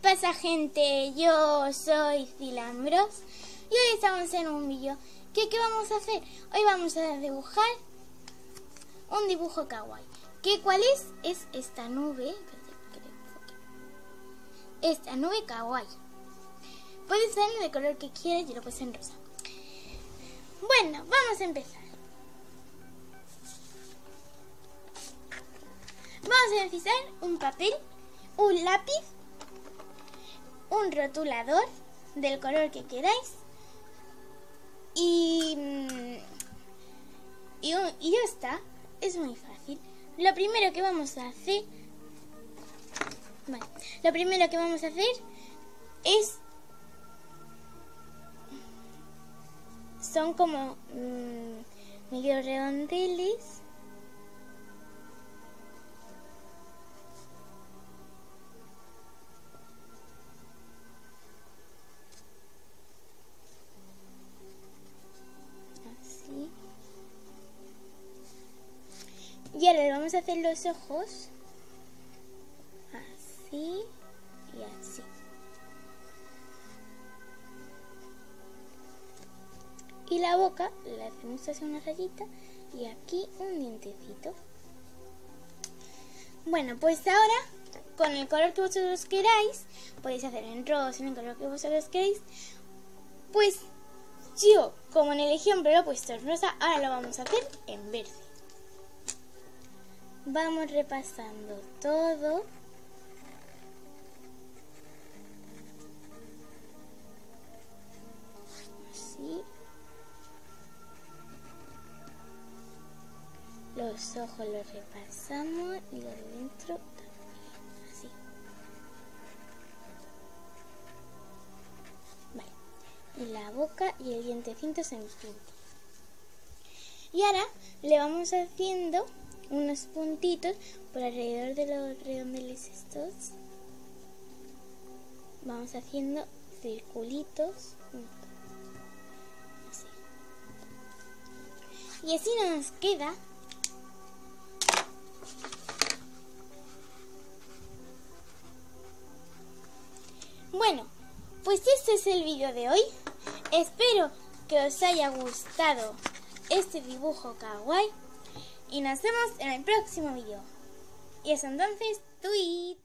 ¿Qué pasa gente? Yo soy Cilambros y hoy estamos en un vídeo. ¿Qué, ¿Qué vamos a hacer? Hoy vamos a dibujar un dibujo kawaii. ¿Qué cuál es? Es esta nube. Esta nube kawaii. Puede ser de color que quieras y lo puedes en rosa. Bueno, vamos a empezar. Vamos a necesitar un papel, un lápiz un rotulador del color que queráis y, mm, y, y, ya está. Es muy fácil. Lo primero que vamos a hacer... Lo primero que vamos a hacer es... Son como mmm, medio redondeles Y ahora le vamos a hacer los ojos así y así. Y la boca le hacemos así una rayita y aquí un dientecito. Bueno, pues ahora con el color que vosotros queráis, podéis hacer en rosa, en el color que vosotros queráis, pues yo, como en el ejemplo lo he puesto en rosa, ahora lo vamos a hacer en verde. Vamos repasando todo. Así. Los ojos los repasamos y los de dentro también. Así. Vale. Y la boca y el dientecito se pintan. Y ahora le vamos haciendo unos puntitos por alrededor de los redondeles estos. Vamos haciendo circulitos. Y así nos queda Bueno, pues este es el vídeo de hoy. Espero que os haya gustado este dibujo kawaii y nos vemos en el próximo video. Y hasta entonces, tweet.